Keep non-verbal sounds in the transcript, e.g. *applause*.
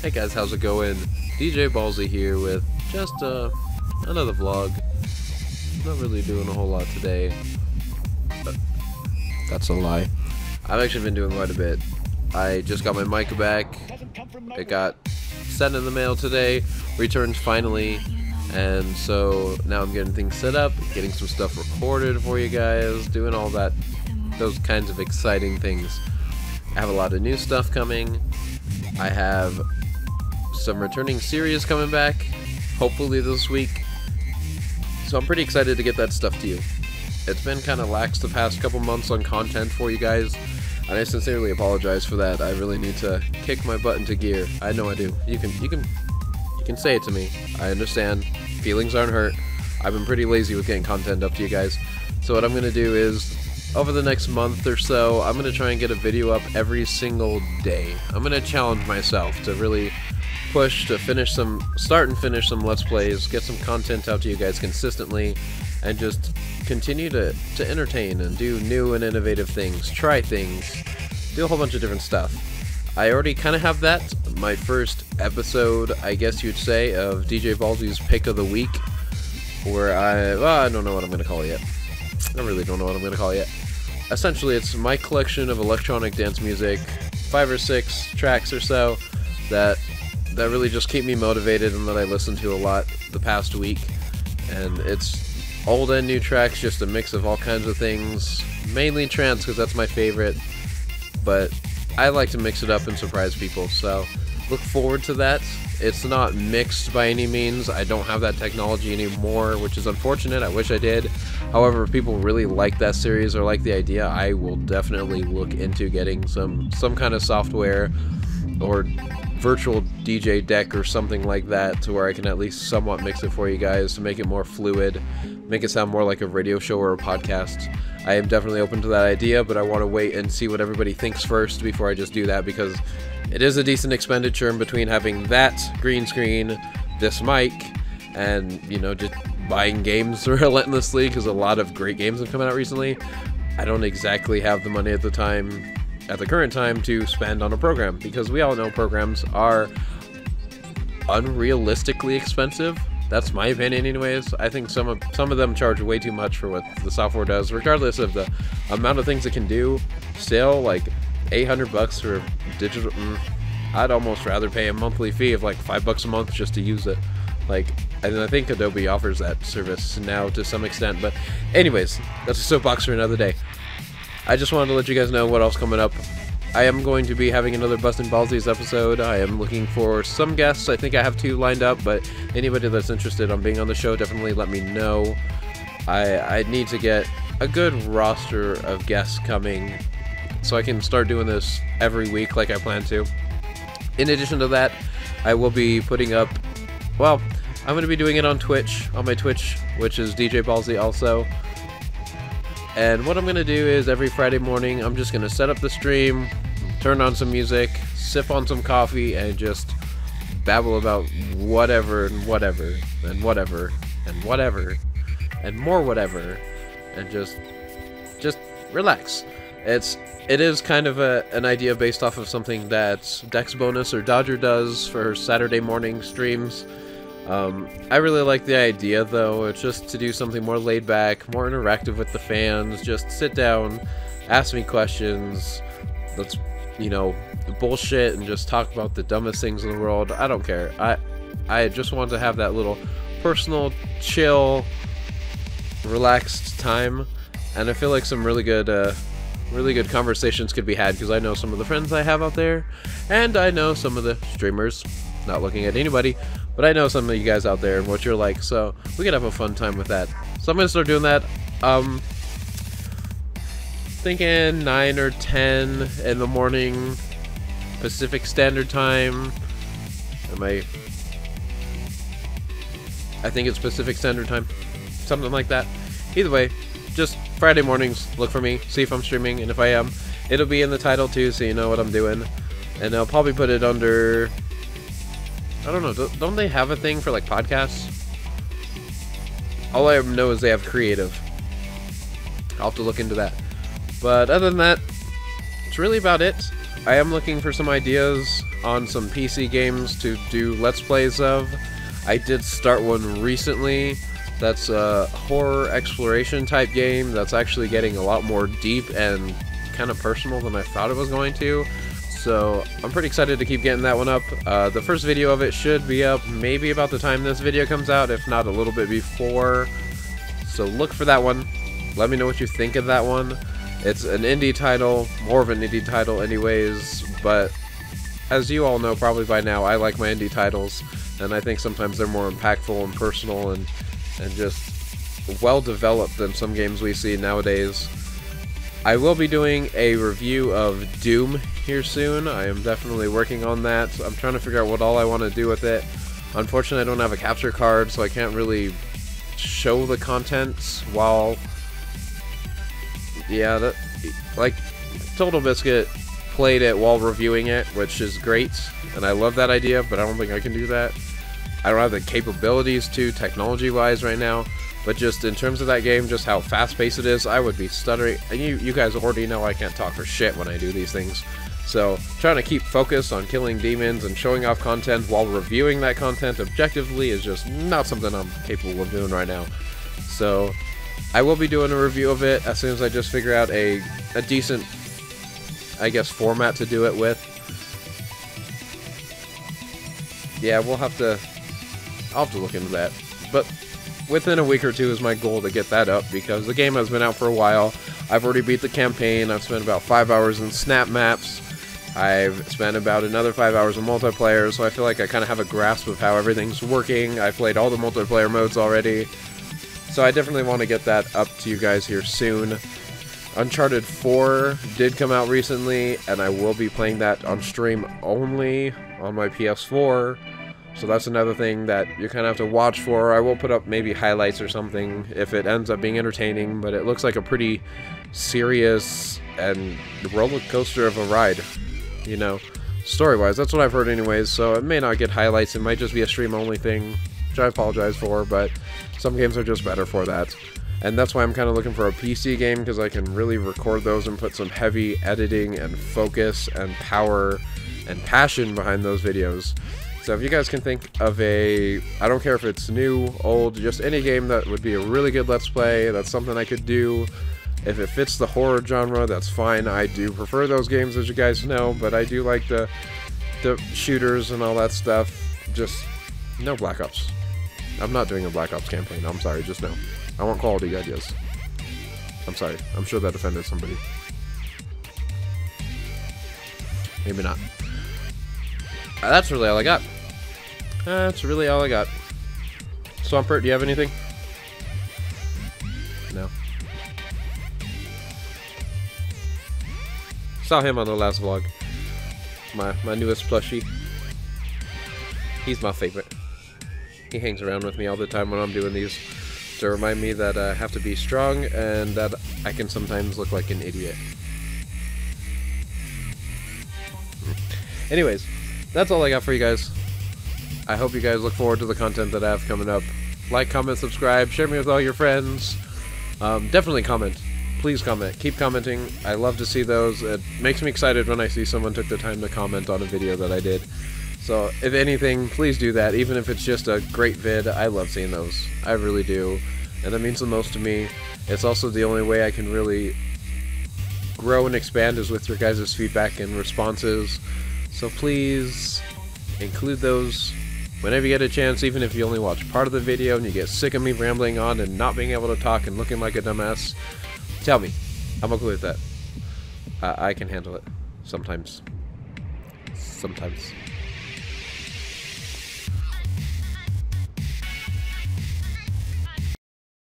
Hey guys, how's it going? DJ Bawlzy here with just uh, another vlog. Not really doing a whole lot today. That's a lie. I've actually been doing quite a bit. I just got my mic back. It got sent in the mail today, returned finally, and so now I'm getting things set up, getting some stuff recorded for you guys, doing all that, those kinds of exciting things. I have a lot of new stuff coming. I have some returning series coming back, hopefully this week. So I'm pretty excited to get that stuff to you. It's been kind of lax the past couple months on content for you guys, and I sincerely apologize for that. I really need to kick my butt into gear. I know I do. You can you can you can say it to me. I understand. Feelings aren't hurt. I've been pretty lazy with getting content up to you guys. So what I'm gonna do is over the next month or so, I'm gonna try and get a video up every single day. I'm gonna challenge myself to really push to finish some, start and finish some Let's Plays, get some content out to you guys consistently, and just continue to, to entertain and do new and innovative things, try things, do a whole bunch of different stuff. I already kind of have that. My first episode, I guess you'd say, of DJ Bawlzy's Pick of the Week, where I, well, I don't know what I'm going to call it yet. I really don't know what I'm going to call it yet. Essentially, it's my collection of electronic dance music, five or six tracks or so, that that really just keep me motivated and that I listen to a lot the past week. And it's old and new tracks, just a mix of all kinds of things. Mainly trance because that's my favorite, but I like to mix it up and surprise people. So look forward to that. It's not mixed by any means. I don't have that technology anymore, which is unfortunate. I wish I did. However, if people really like that series or like the idea, I will definitely look into getting some some kind of software or virtual DJ deck or something like that to where I can at least somewhat mix it for you guys to make it more fluid, make it sound more like a radio show or a podcast. I am definitely open to that idea, but I want to wait and see what everybody thinks first before I just do that because it is a decent expenditure in between having that green screen, this mic, and, you know, just buying games *laughs* relentlessly because a lot of great games have come out recently. I don't exactly have the money at the time at the current time to spend on a program because we all know programs are unrealistically expensive. That's my opinion, anyways. I think some of some of them charge way too much for what the software does, regardless of the amount of things it can do. Still, like 800 bucks for digital. Mm, I'd almost rather pay a monthly fee of like five bucks a month just to use it. Like, and I think Adobe offers that service now to some extent. But, anyways, that's a soapbox for another day. I just wanted to let you guys know what else coming up. I am going to be having another Bustin' Bawlzies episode. I am looking for some guests. I think I have two lined up, but anybody that's interested on being on the show, definitely let me know. I, I need to get a good roster of guests coming so I can start doing this every week like I plan to. In addition to that, I will be putting up, well, I'm going to be doing it on Twitch, on my Twitch, which is DJ Bawlzy also. And what I'm going to do is every Friday morning, I'm just going to set up the stream, turn on some music, sip on some coffee, and just babble about whatever and whatever and whatever and whatever and more whatever and just just relax. It's it is kind of a, an idea based off of something that Dexbonus or Dodger does for Saturday morning streams. Um, I really like the idea, though. It's just to do something more laid back, more interactive with the fans. Just sit down, ask me questions. Let's, you know, bullshit and just talk about the dumbest things in the world. I don't care. I, I just want to have that little personal, chill, relaxed time, and I feel like some really good, uh, really good conversations could be had because I know some of the friends I have out there, and I know some of the streamers. Not looking at anybody, but I know some of you guys out there and what you're like, so we can have a fun time with that. So I'm gonna start doing that. Um, thinking 9 or 10 in the morning Pacific Standard Time. Am I... I think it's Pacific Standard Time. Something like that. Either way, just Friday mornings, look for me, see if I'm streaming, and if I am, it'll be in the title too, so you know what I'm doing. And I'll probably put it under I don't know. Don't they have a thing for like podcasts? All I know is they have creative. I'll have to look into that. But other than that, it's really about it. I am looking for some ideas on some PC games to do Let's Plays of. I did start one recently that's a horror exploration type game that's actually getting a lot more deep and kind of personal than I thought it was going to. So I'm pretty excited to keep getting that one up. Uh, the first video of it should be up maybe about the time this video comes out, if not a little bit before. So look for that one. Let me know what you think of that one. It's an indie title, more of an indie title anyways, but as you all know probably by now, I like my indie titles, and I think sometimes they're more impactful and personal and, and just well developed than some games we see nowadays. I will be doing a review of Doom here soon. I am definitely working on that. I'm trying to figure out what all I want to do with it. Unfortunately, I don't have a capture card, so I can't really show the contents while yeah, that, like, TotalBiscuit played it while reviewing it, which is great, and I love that idea, but I don't think I can do that. I don't have the capabilities to, technology-wise, right now, but just in terms of that game, just how fast-paced it is, I would be stuttering. And you, you guys already know I can't talk for shit when I do these things. So, trying to keep focus on killing demons and showing off content while reviewing that content objectively is just not something I'm capable of doing right now. So, I will be doing a review of it as soon as I just figure out a, a decent, I guess, format to do it with. Yeah, we'll have to... I'll have to look into that. But within a week or two is my goal to get that up because the game has been out for a while. I've already beat the campaign. I've spent about five hours in SnapMaps. I've spent about another five hours in multiplayer, so I feel like I kind of have a grasp of how everything's working. I've played all the multiplayer modes already. So I definitely want to get that up to you guys here soon. Uncharted 4 did come out recently, and I will be playing that on stream only on my PS4. So that's another thing that you kind of have to watch for. I will put up maybe highlights or something if it ends up being entertaining, but it looks like a pretty serious and roller coaster of a ride, you know, story-wise. That's what I've heard anyways, so it may not get highlights. It might just be a stream-only thing, which I apologize for, but some games are just better for that. And that's why I'm kind of looking for a PC game, because I can really record those and put some heavy editing and focus and power and passion behind those videos. So if you guys can think of a, I don't care if it's new, old, just any game that would be a really good Let's Play, that's something I could do. If it fits the horror genre, that's fine. I do prefer those games, as you guys know, but I do like the, the shooters and all that stuff. Just no Black Ops. I'm not doing a Black Ops campaign. I'm sorry, just no. I want quality ideas. I'm sorry. I'm sure that offended somebody. Maybe not. That's really all I got. That's really all I got. Swampert, do you have anything? No. Saw him on the last vlog. My my newest plushie. He's my favorite. He hangs around with me all the time when I'm doing these to remind me that I have to be strong and that I can sometimes look like an idiot. Anyways, that's all I got for you guys. I hope you guys look forward to the content that I have coming up. Like, comment, subscribe, share me with all your friends. Um, definitely comment. Please comment. Keep commenting. I love to see those. It makes me excited when I see someone took the time to comment on a video that I did. So, if anything, please do that, even if it's just a great vid. I love seeing those. I really do. And that means the most to me. It's also the only way I can really grow and expand is with your guys' feedback and responses. So please include those whenever you get a chance, even if you only watch part of the video and you get sick of me rambling on and not being able to talk and looking like a dumbass. Tell me. I'm okay with that. Uh, I can handle it. Sometimes. Sometimes.